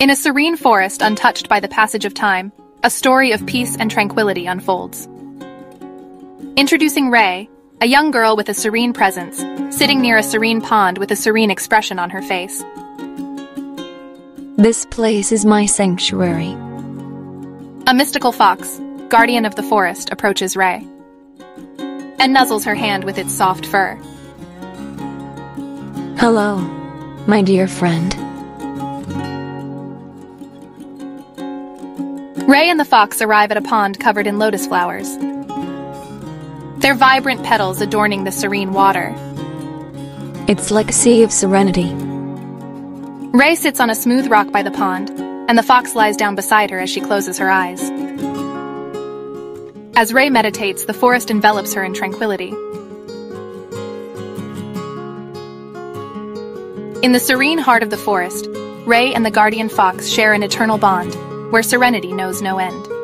In a serene forest untouched by the passage of time, a story of peace and tranquility unfolds. Introducing Ray, a young girl with a serene presence, sitting near a serene pond with a serene expression on her face. This place is my sanctuary. A mystical fox, guardian of the forest, approaches Ray and nuzzles her hand with its soft fur. Hello, my dear friend. Ray and the fox arrive at a pond covered in lotus flowers. Their vibrant petals adorning the serene water. It's like a sea of serenity. Ray sits on a smooth rock by the pond, and the fox lies down beside her as she closes her eyes. As Ray meditates, the forest envelops her in tranquility. In the serene heart of the forest, Ray and the guardian fox share an eternal bond, where serenity knows no end.